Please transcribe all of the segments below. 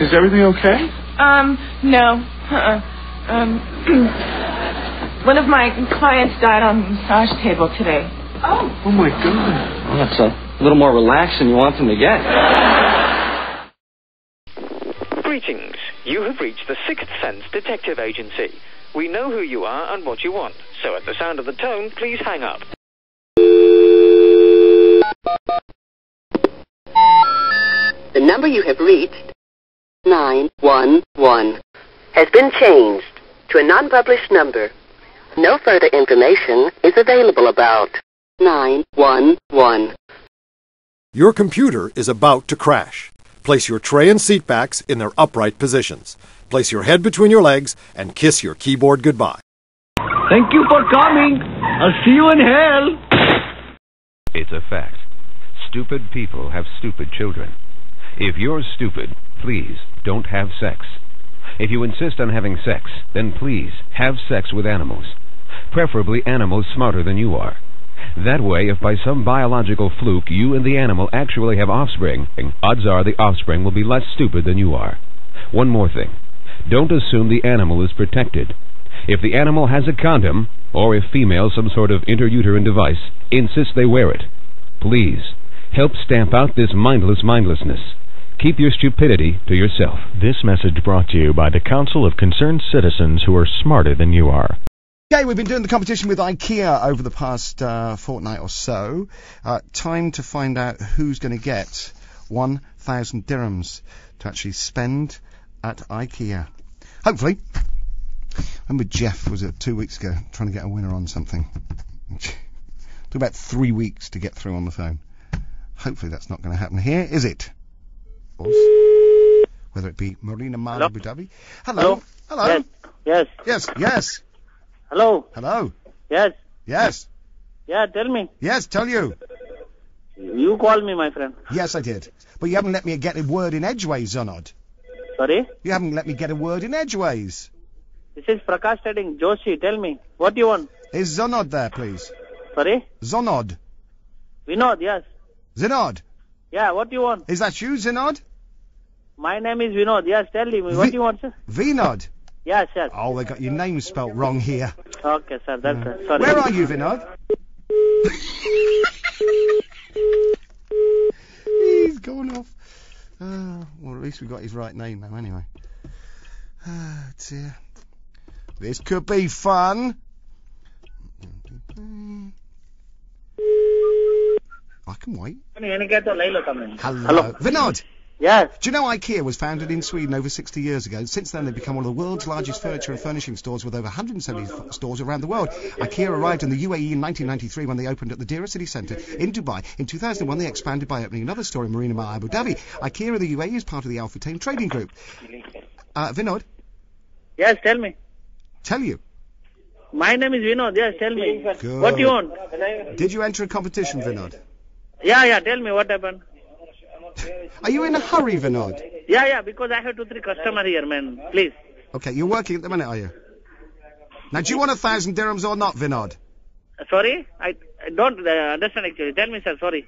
Is everything okay? Um, no. Uh-uh. Um, one of my clients died on the massage table today. Oh. Oh my God. Well, that's a little more relaxed than you want them to get. Greetings. You have reached the Sixth Sense Detective Agency. We know who you are and what you want, so at the sound of the tone, please hang up. The number you have reached, 911, has been changed to a non-published number. No further information is available about 911. Your computer is about to crash. Place your tray and seat backs in their upright positions. Place your head between your legs and kiss your keyboard goodbye. Thank you for coming. I'll see you in hell. It's a fact. Stupid people have stupid children. If you're stupid, please don't have sex. If you insist on having sex, then please have sex with animals. Preferably animals smarter than you are. That way, if by some biological fluke you and the animal actually have offspring, odds are the offspring will be less stupid than you are. One more thing. Don't assume the animal is protected. If the animal has a condom, or if female some sort of interuterine device, insist they wear it. Please, help stamp out this mindless mindlessness. Keep your stupidity to yourself. This message brought to you by the Council of Concerned Citizens who are smarter than you are. Okay, we've been doing the competition with IKEA over the past uh, fortnight or so. Uh, time to find out who's going to get 1,000 dirhams to actually spend at IKEA. Hopefully. I remember Jeff was it two weeks ago trying to get a winner on something. Took about three weeks to get through on the phone. Hopefully that's not going to happen here, is it? Boss? Whether it be Marina Hello? Abu Dhabi. Hello. Hello. Yes. Yes. Yes. Yes. Hello. Hello. Yes. Yes. Yeah, tell me. Yes. Tell you. You called me, my friend. Yes, I did. But you haven't let me get a word in edgeways, Zonod. Sorry? You haven't let me get a word in edgeways. This is Prakash Trading. Joshi, tell me. What do you want? Is Zonod there, please? Sorry? Zonod. Vinod, yes. Zinod. Yeah, what do you want? Is that you, Zinod? My name is Vinod. Yes, tell me. What do you want, sir? Vinod. Yes, yes. Oh, they got your name spelt wrong here. Okay, sir. That's it. Sorry. Where are you, Vinod? He's gone off. Uh, well, at least we got his right name now, anyway. Ah, dear. This could be fun. I can wait. Hello. Vinod! Yes. Do you know IKEA was founded in Sweden over 60 years ago? Since then, they've become one of the world's largest furniture and furnishing stores with over 170 f- stores around the world. IKEA arrived in the UAE in 1993 when they opened at the Deira City Centre in Dubai. In 2001, they expanded by opening another store in Marina Mall Abu Dhabi. IKEA in the UAE is part of the Al Futtaim Trading Group. Uh, Vinod, Yes, tell me. tell you, My name is Vinod. Yes, tell me. Good. What do you want? did you enter a competition, Vinod? Yeah, yeah. Tell me what happened. Are you in a hurry, Vinod? Yeah, yeah. Because I have two, three customer here, man. Please. Okay, you're working at the minute, are you? Now, do you want a thousand dirhams or not, Vinod? Sorry, I, I don't uh, understand actually. Tell me, sir. Sorry.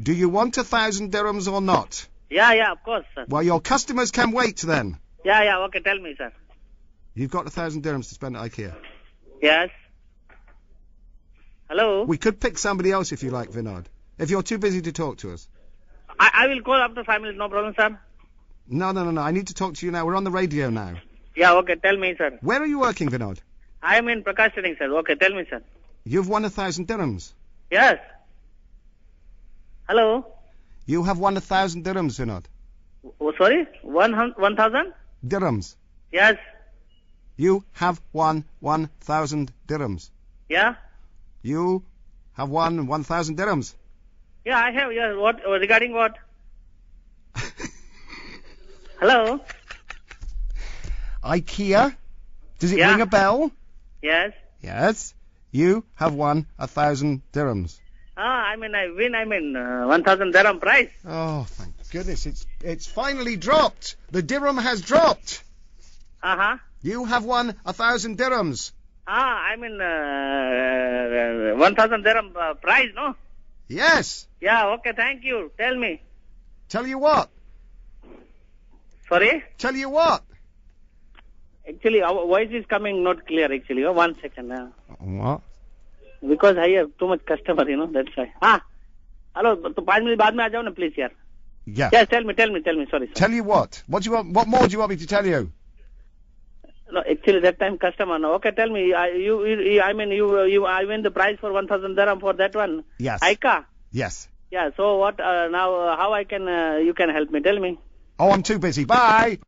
Do you want a thousand dirhams or not? Yeah, yeah. Of course, sir. Well, your customers can wait then. Yeah, yeah. Okay. Tell me, sir. You've got a thousand dirhams to spend at IKEA. Yes. Hello. We could pick somebody else if you like, Vinod. If you're too busy to talk to us. I, I will call after five minutes. No problem, sir. No, no, no, no. I need to talk to you now. We're on the radio now. Yeah. Okay. Tell me, sir. Where are you working, Vinod? I am in Prakash Trading, sir. Okay. Tell me, sir. You've won a thousand dirhams. Yes. Hello. You have won a thousand dirhams, Vinod. Oh, sorry. One one thousand. Dirhams. Yes. You have won one thousand dirhams. Yeah. You have won one thousand dirhams. Yeah, I have. Yeah. What uh, regarding what? Hello. IKEA. Does it Yeah. ring a bell? Yes. Yes. You have won a thousand dirhams. Ah, I mean, I win. I mean, uh, one thousand dirham prize. Oh, thank goodness! It's it's finally dropped. The dirham has dropped. Uh huh. You have won a thousand dirhams. Ah, I mean, uh, uh, one thousand dirham uh, price, no? Yes. Yeah. Okay. Thank you. Tell me. Tell you what. Sorry? Tell you what? Actually, our voice is coming not clear actually. Oh, one second. Uh, What? because I have too much customer, you know, that's why. हाँ hello तो पाँच minute बाद में आ जाओ ना please यार Yeah. Yes, tell me, tell me, tell me. Sorry, sorry. Tell you what? What do you want? What more do you want me to tell you? No, actually that time customer. No, okay, tell me. I, you, you, I mean, you, you, I win the prize for one thousand dirham for that one. Yes. Aika. Yes. Yeah. So what? Uh, now, uh, how I can? Uh, you can help me? Tell me. Oh, I'm too busy. Bye.